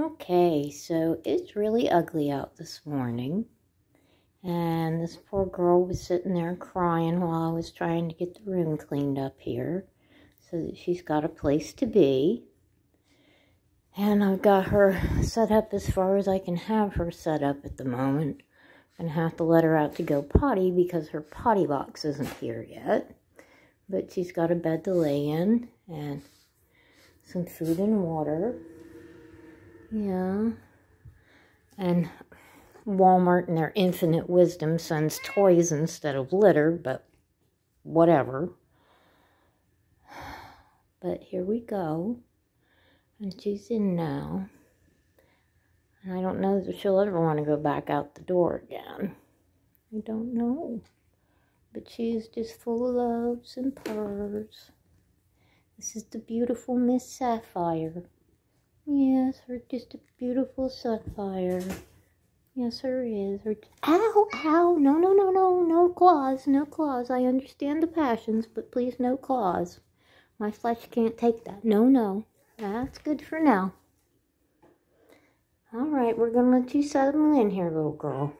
Okay, so it's really ugly out this morning. And this poor girl was sitting there crying while I was trying to get the room cleaned up here so that she's got a place to be. And I've got her set up as far as I can have her set up at the moment. And have to let her out to go potty because her potty box isn't here yet. But she's got a bed to lay in and some food and water. Yeah. And Walmart and their infinite wisdom sends toys instead of litter, but whatever. But here we go. And she's in now. And I don't know if she'll ever want to go back out the door again. I don't know. But she's just full of loves and purrs. This is the beautiful Miss Sapphire. Yes, her just a beautiful sapphire. Yes, her is. Her ow, ow! No, no, no, no, no claws, no claws. I understand the passions, but please, no claws. My flesh can't take that. No, no. That's good for now. All right, we're gonna let you settle in here, little girl.